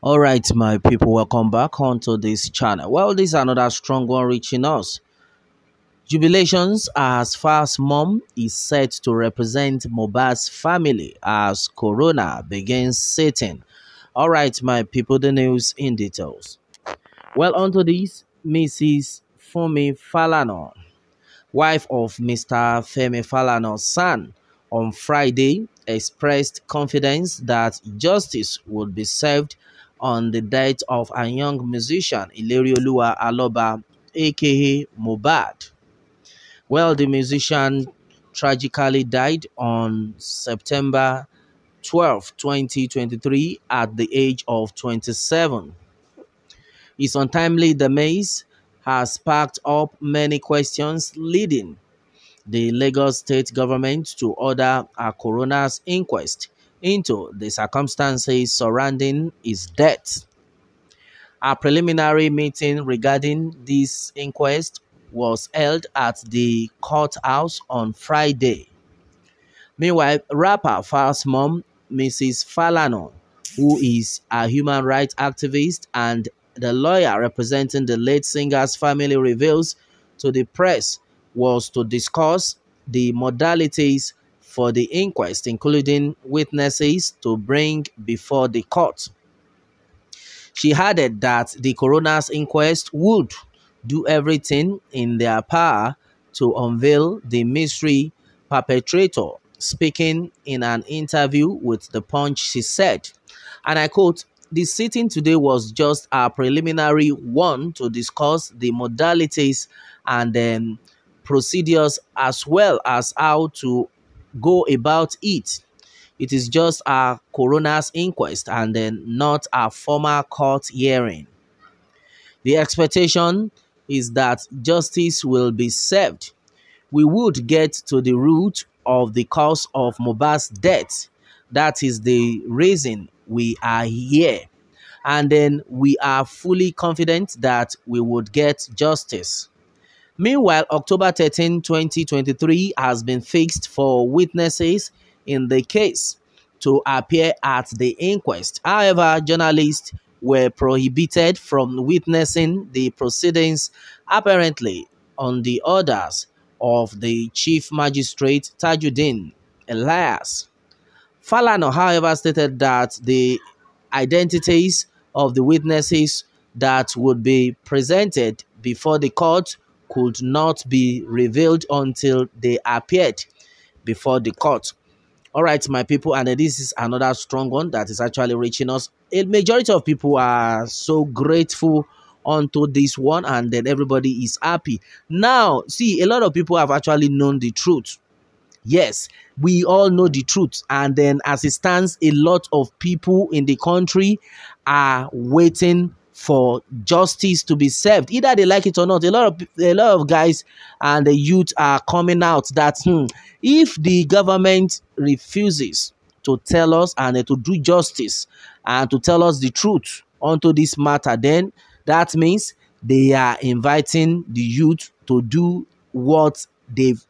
all right my people welcome back onto this channel. Well this is another strong one reaching us. Jubilations as Falz mom is set to represent Mohbad's family as coroner begins setting. All right my people the news in details. Well onto this mrs Funmi Falana wife of mr Femi Falana's son on Friday expressed confidence that justice would be served on the death of a young musician, Ilerioluwa Aloba, aka Mohbad. Well, the musician tragically died on September 12, 2023, at the age of 27. His untimely demise has sparked up many questions, leading the Lagos state government to order a coroner's inquest into the circumstances surrounding his death. A preliminary meeting regarding this inquest was held at the courthouse on Friday. Meanwhile, rapper Falz mom, Mrs. Falana, who is a human rights activist and the lawyer representing the late singer's family reveals to the press was to discuss the modalities for the inquest, including witnesses to bring before the court. She added that the coroner's inquest would do everything in their power to unveil the mystery perpetrator. Speaking in an interview with The Punch, she said, and I quote, the sitting today was just a preliminary one to discuss the modalities and um, procedures as well as how to go about it. It is just a coroner's inquest and then not a formal court hearing. The expectation is that justice will be served. We would get to the root of the cause of Mohbad's death. That is the reason we are here. And then we are fully confident that we would get justice. Meanwhile, October 13, 2023 has been fixed for witnesses in the case to appear at the inquest. However, journalists were prohibited from witnessing the proceedings apparently on the orders of the Chief Magistrate Tajuddin Elias. Falana, however, stated that the identities of the witnesses that would be presented before the court could not be revealed until they appeared before the court. All right, my people, and this is another strong one that is actually reaching us. A majority of people are so grateful onto this one, and then everybody is happy. Now, see, a lot of people have actually known the truth. Yes, we all know the truth, and then as it stands, a lot of people in the country are waiting for justice to be served either they like it or not. A lot of a lot of guys and the youth are coming out that hmm, if the government refuses to tell us and uh, to do justice and to tell us the truth onto this matter then that means they are inviting the youth to do what they've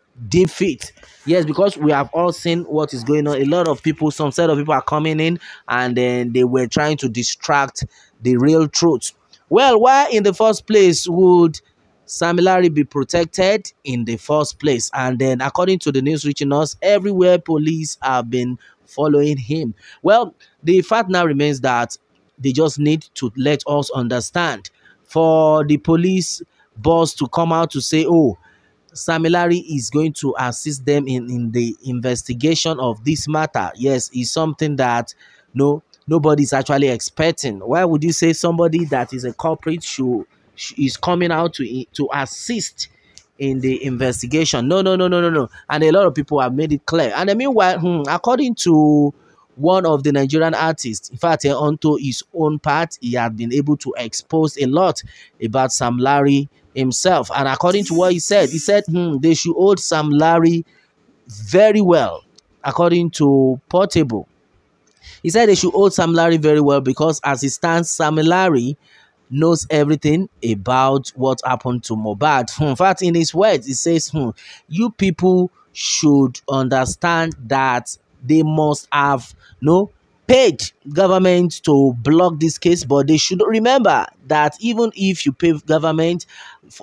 fit. Yes because we have all seen what is going on. A lot of people some set of people are coming in and then they were trying to distract the real truth. Well why in the first place would Sam Larry be protected in the first place? And then according to the news reaching us everywhere police have been following him. Well the fact now remains that they just need to let us understand for the police boss to come out to say oh Sam Larry is going to assist them in, in the investigation of this matter. Yes, is something that no nobody is actually expecting. Why would you say somebody that is a culprit should is coming out to to assist in the investigation? No, no, no, no, no, no. And a lot of people have made it clear. And I meanwhile, hmm, according to one of the Nigerian artists. In fact, onto his own part, he had been able to expose a lot about Sam Larry himself. And according to what he said, he said hmm, they should hold Sam Larry very well, according to Portable. He said they should hold Sam Larry very well because as it stands, Sam Larry knows everything about what happened to Mohbad. Hmm, in fact, in his words, he says, hmm, you people should understand that they must have no paid government to block this case, but they should remember that even if you pay government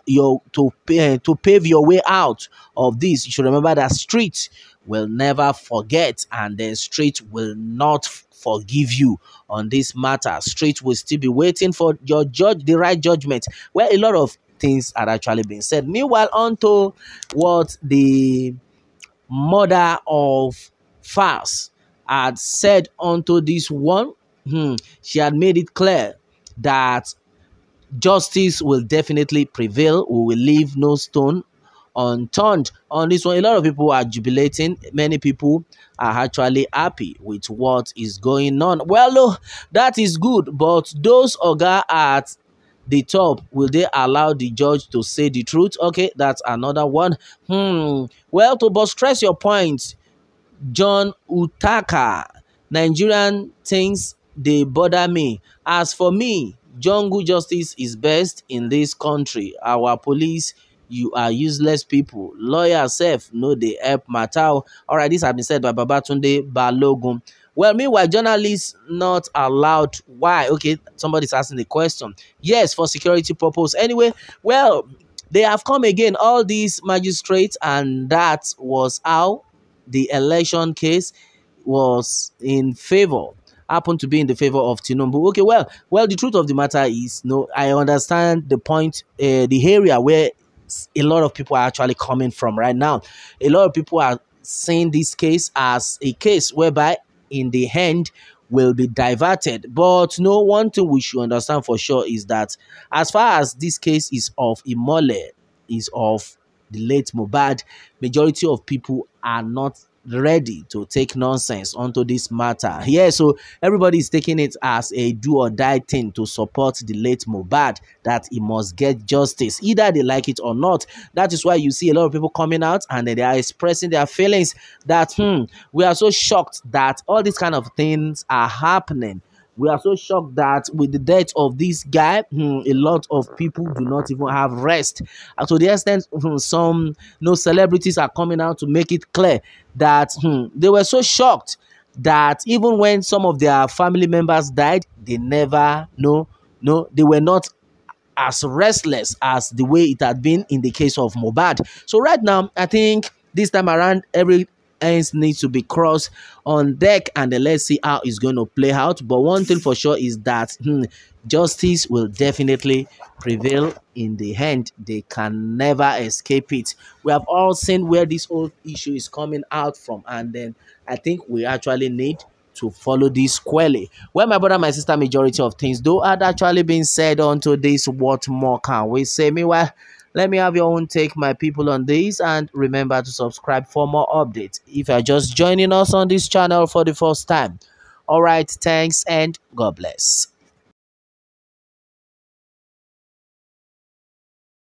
your to pay, to pave your way out of this, you should remember that street will never forget and the street will not forgive you on this matter. Street will still be waiting for your judge the right judgment. Where a lot of things are actually being said. Meanwhile, on to what the mother of Falz had said unto this one, hmm, she had made it clear that justice will definitely prevail. We will leave no stone unturned on this one. A lot of people are jubilating. Many people are actually happy with what is going on. Well, no, that is good. But those Oga at the top, will they allow the judge to say the truth? Okay, that's another one. Hmm. Well, to but stress your point, John Utaka, Nigerian things they bother me. As for me, jungle justice is best in this country. Our police, you are useless people. Lawyer self, no, they help matter. All right, this has been said by Babatunde Balogun. Well, meanwhile, journalists not allowed. Why? Okay, somebody's asking the question. Yes, for security purpose. Anyway, well, they have come again, all these magistrates, and that was how the election case was in favor happened to be in the favor of Tinubu. Okay, well, well, the truth of the matter is, no, I understand the point, uh, the area where a lot of people are actually coming from right now. A lot of people are seeing this case as a case whereby in the end will be diverted. But no one thing we should understand for sure is that as far as this case is of Imole, is of the late Mohbad, majority of people are not ready to take nonsense onto this matter. Yeah, so everybody is taking it as a do or die thing to support the late Mohbad that he must get justice, either they like it or not. That is why you see a lot of people coming out and they are expressing their feelings that hmm, we are so shocked that all these kind of things are happening we are so shocked that with the death of this guy, hmm, a lot of people do not even have rest. And to the extent hmm, some you know, celebrities are coming out to make it clear that hmm, they were so shocked that even when some of their family members died, they never no no they were not as restless as the way it had been in the case of Mohbad. So right now, I think this time around, every ends needs to be crossed on deck and let's see how it's going to play out but one thing for sure is that hmm, justice will definitely prevail in the end they can never escape it we have all seen where this whole issue is coming out from and then i think we actually need to follow this squarely. Well, my brother, my sister, majority of things though had actually been said onto this. What more can we say? Meanwhile, let me have your own take, my people, on this. And remember to subscribe for more updates if you're just joining us on this channel for the first time. All right, thanks and God bless.